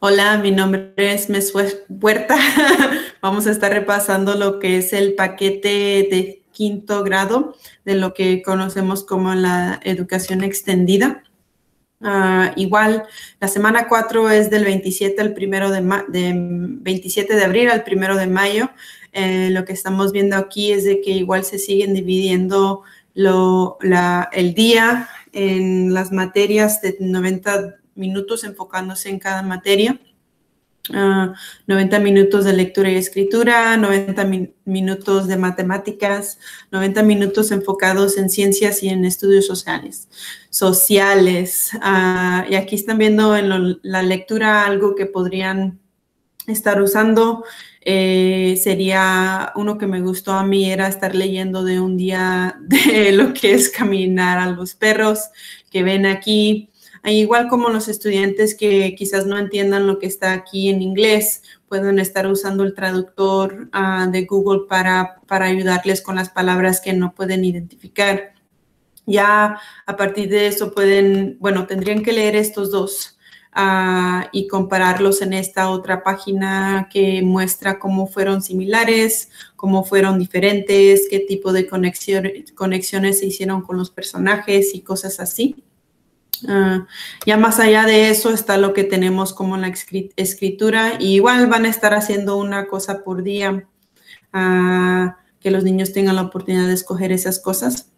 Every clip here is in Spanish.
Hola, mi nombre es Mes Huerta. Vamos a estar repasando lo que es el paquete de quinto grado de lo que conocemos como la educación extendida. Ah, igual, la semana 4 es del 27 al primero de, 27 de abril al primero de mayo. Eh, lo que estamos viendo aquí es de que igual se siguen dividiendo lo, el día en las materias de 90 minutos enfocándose en cada materia. 90 ah, minutos de lectura y escritura, 90 minutos de matemáticas, 90 minutos enfocados en ciencias y en estudios sociales. Sociales. Ah, y aquí están viendo en la lectura algo que podrían estar usando. Eh, sería uno que me gustó a mí, era estar leyendo de un día de lo que es caminar a los perros que ven aquí. Igual como los estudiantes que quizás no entiendan lo que está aquí en inglés, pueden estar usando el traductor ah, de Google para, para ayudarles con las palabras que no pueden identificar. Ya a partir de eso pueden, bueno, tendrían que leer estos dos ah, y compararlos en esta otra página que muestra cómo fueron similares, cómo fueron diferentes, qué tipo de conexiones se hicieron con los personajes y cosas así. Ah, ya más allá de eso está lo que tenemos como la escritura. Y igual van a estar haciendo una cosa por día, uh, que los niños tengan la oportunidad de escoger esas cosas.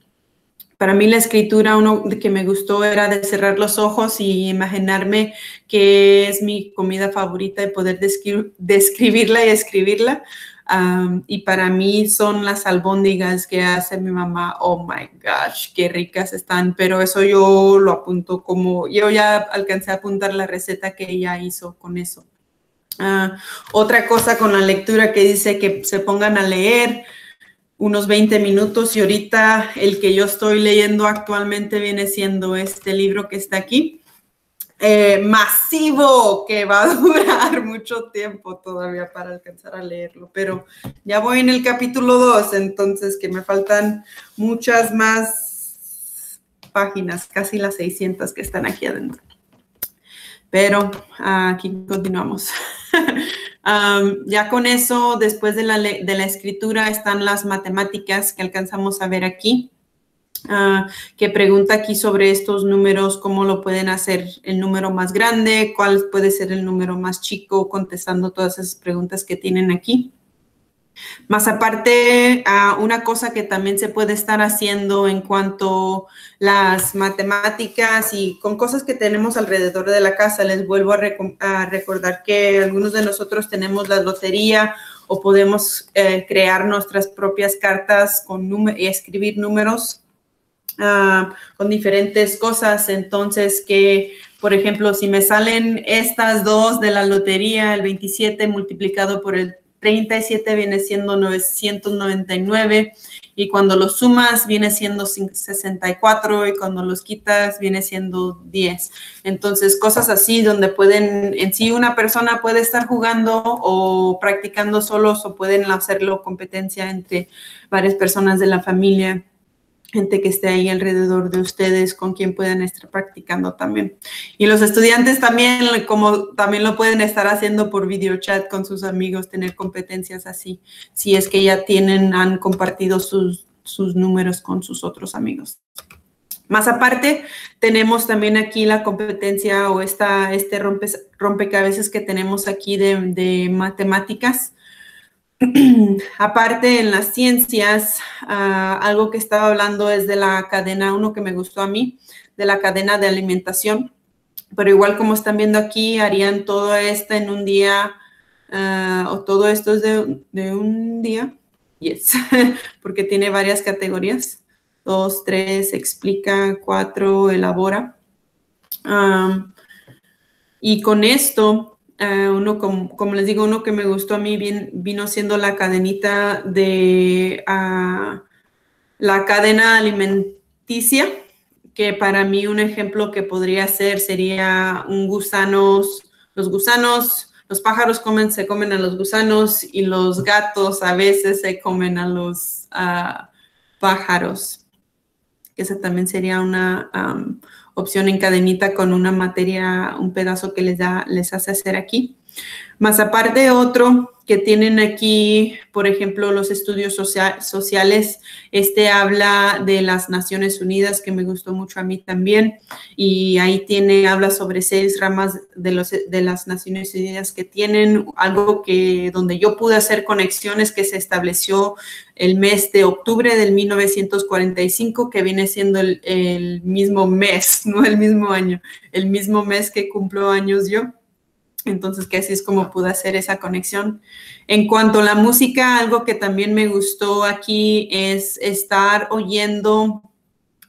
Para mí la escritura, uno que me gustó era de cerrar los ojos y imaginarme que es mi comida favorita y poder describirla y escribirla y para mí son las albóndigas que hace mi mamá. Oh my gosh, qué ricas están. Pero eso yo lo apunto como, yo ya alcancé a apuntar la receta que ella hizo con eso. Ah, otra cosa con la lectura que dice que se pongan a leer unos 20 minutos y ahorita el que yo estoy leyendo actualmente viene siendo este libro que está aquí. Eh, masivo que va a durar mucho tiempo todavía para alcanzar a leerlo, pero ya voy en el capítulo 2, entonces que me faltan muchas más páginas, casi las 600 que están aquí adentro. Pero aquí continuamos. ya con eso, después de la, de la escritura, están las matemáticas que alcanzamos a ver aquí. Ah, que pregunta aquí sobre estos números, cómo lo pueden hacer el número más grande, cuál puede ser el número más chico, contestando todas esas preguntas que tienen aquí. Más aparte, uh, una cosa que también se puede estar haciendo en cuanto a las matemáticas y con cosas que tenemos alrededor de la casa, les vuelvo a, recordar que algunos de nosotros tenemos la lotería o podemos eh, crear nuestras propias cartas con y escribir números Ah, con diferentes cosas. Entonces, que, por ejemplo, si me salen estas dos de la lotería, el 27 multiplicado por el 37 viene siendo 999 y cuando los sumas viene siendo 64 y cuando los quitas viene siendo 10. Entonces, cosas así donde pueden, en sí una persona puede estar jugando o practicando solos o pueden hacerlo competencia entre varias personas de la familia gente que esté ahí alrededor de ustedes con quien puedan estar practicando también. Y los estudiantes también, como también lo pueden estar haciendo por video chat con sus amigos, tener competencias así, si es que ya tienen, han compartido sus, sus números con sus otros amigos. Más aparte, tenemos también aquí la competencia o esta, este rompecabezas que tenemos aquí de matemáticas Aparte, en las ciencias, ah, algo que estaba hablando es de la cadena, uno que me gustó a mí, de la cadena de alimentación. Pero igual como están viendo aquí, harían todo esto en un día, ah, o todo esto es de, un día. Yes, porque tiene varias categorías. Dos, tres, explica, cuatro, elabora. y con esto eh, uno, como, les digo, uno que me gustó a mí bien, vino siendo la cadenita de ah, la cadena alimenticia, que para mí un ejemplo que podría ser sería un gusanos, los gusanos, los pájaros comen, se comen a los gusanos y los gatos a veces se comen a los ah, pájaros esa también sería una opción en cadenita con una materia, un pedazo que les, da, les hace hacer aquí. Más aparte otro que tienen aquí, por ejemplo, los estudios sociales, este habla de las Naciones Unidas, que me gustó mucho a mí también, y ahí tiene, habla sobre seis ramas de, los, de las Naciones Unidas que tienen, algo que donde yo pude hacer conexiones que se estableció el mes de octubre del 1945, que viene siendo el, el mismo mes, no el mismo año, el mismo mes que cumplo años yo. Entonces, que así es como pude hacer esa conexión. En cuanto a la música, algo que también me gustó aquí es estar oyendo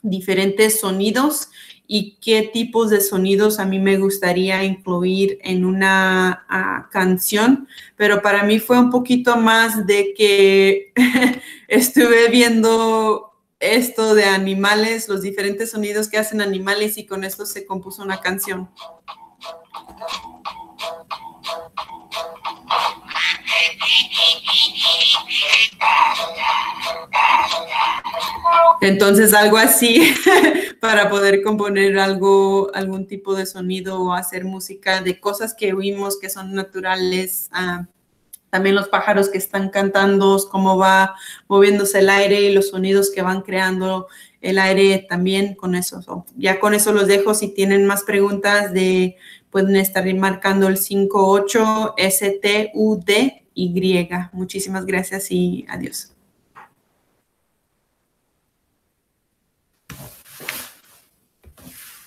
diferentes sonidos y qué tipos de sonidos a mí me gustaría incluir en una ah, canción, pero para mí fue un poquito más de que estuve viendo esto de animales, los diferentes sonidos que hacen animales y con esto se compuso una canción. Entonces, algo así para poder componer algo, algún tipo de sonido o hacer música de cosas que oímos que son naturales. Ah, también los pájaros que están cantando, cómo va moviéndose el aire y los sonidos que van creando el aire también con eso. ya con eso los dejo. Si tienen más preguntas de pueden estar marcando el 58 STUDY. Muchísimas gracias y adiós.